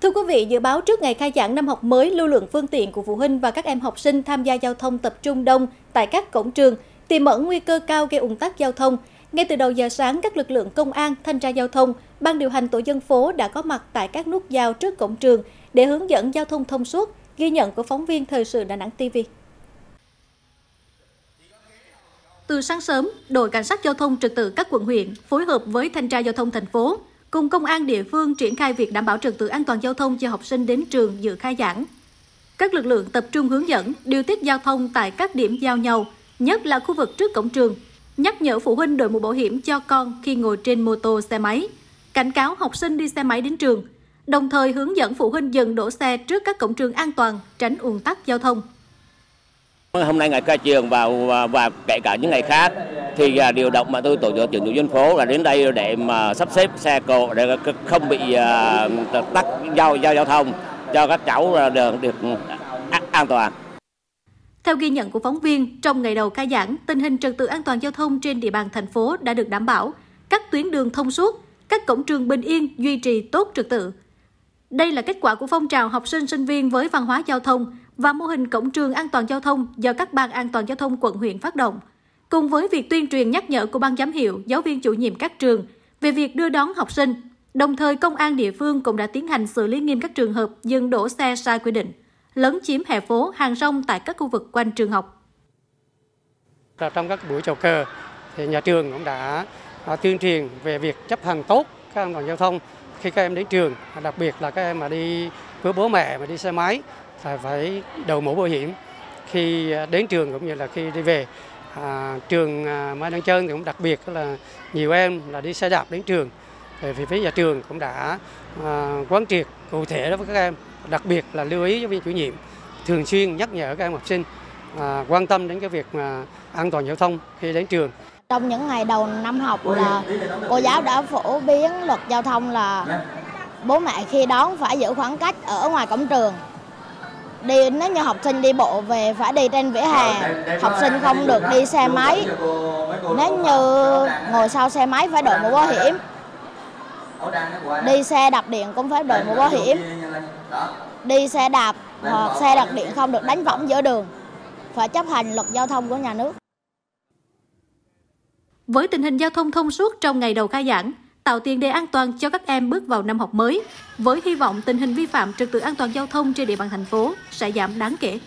Thưa quý vị, dự báo trước ngày khai giảng năm học mới, lưu lượng phương tiện của phụ huynh và các em học sinh tham gia giao thông tập trung đông tại các cổng trường, tiềm ẩn nguy cơ cao gây ủng tắc giao thông. Ngay từ đầu giờ sáng, các lực lượng công an, thanh tra giao thông, ban điều hành tổ dân phố đã có mặt tại các nút giao trước cổng trường để hướng dẫn giao thông thông suốt, ghi nhận của phóng viên Thời sự Đà Nẵng TV. Từ sáng sớm, đội cảnh sát giao thông trật tự các quận huyện phối hợp với thanh tra giao thông thành phố cùng công an địa phương triển khai việc đảm bảo trật tự an toàn giao thông cho học sinh đến trường dự khai giảng. Các lực lượng tập trung hướng dẫn, điều tiết giao thông tại các điểm giao nhau, nhất là khu vực trước cổng trường, nhắc nhở phụ huynh đội mũ bảo hiểm cho con khi ngồi trên mô tô xe máy, cảnh cáo học sinh đi xe máy đến trường, đồng thời hướng dẫn phụ huynh dừng đổ xe trước các cổng trường an toàn, tránh ùn tắc giao thông. Hôm nay ngày khai trường và, và và kể cả những ngày khác thì à, điều động mà tôi tổ chức trưởng dân phố là đến đây để mà sắp xếp xe cộ để không bị uh, tắc giao giao giao thông cho các cháu được được an toàn. Theo ghi nhận của phóng viên, trong ngày đầu khai giảng, tình hình trật tự an toàn giao thông trên địa bàn thành phố đã được đảm bảo, các tuyến đường thông suốt, các cổng trường bình yên duy trì tốt trật tự. Đây là kết quả của phong trào học sinh sinh viên với văn hóa giao thông và mô hình cổng trường an toàn giao thông do các ban an toàn giao thông quận huyện phát động. Cùng với việc tuyên truyền nhắc nhở của ban giám hiệu, giáo viên chủ nhiệm các trường về việc đưa đón học sinh, đồng thời công an địa phương cũng đã tiến hành xử lý nghiêm các trường hợp dừng đổ xe sai quy định, lấn chiếm hè phố, hàng rong tại các khu vực quanh trường học. Trong các buổi chào cờ, thì nhà trường cũng đã à, tuyên truyền về việc chấp hành tốt các an toàn giao thông khi các em đến trường, đặc biệt là các em mà đi với bố mẹ mà đi xe máy phải phải đầu mũ bảo hiểm khi à, đến trường cũng như là khi đi về. À, trường à, Mai Đăng Trơn thì cũng đặc biệt là nhiều em là đi xe đạp đến trường. Vì phía nhà trường cũng đã à, quán triệt cụ thể đối với các em, đặc biệt là lưu ý giáo viên chủ nhiệm thường xuyên nhắc nhở các em học sinh à, quan tâm đến cái việc mà an toàn giao thông khi đến trường. Trong những ngày đầu năm học là cô giáo đã phổ biến luật giao thông là bố mẹ khi đón phải giữ khoảng cách ở ngoài cổng trường đi nếu như học sinh đi bộ về phải đi trên vỉa hè. Học sinh không được đi xe máy. nếu như ngồi sau xe máy phải đội mũ bảo hiểm. Đi xe đạp điện cũng phải đội mũ bảo hiểm. đi xe đạp hoặc xe đạp điện không được đánh võng giữa đường. Phải chấp hành luật giao thông của nhà nước. Với tình hình giao thông thông suốt trong ngày đầu khai giảng tạo tiền đề an toàn cho các em bước vào năm học mới, với hy vọng tình hình vi phạm trật tự an toàn giao thông trên địa bàn thành phố sẽ giảm đáng kể.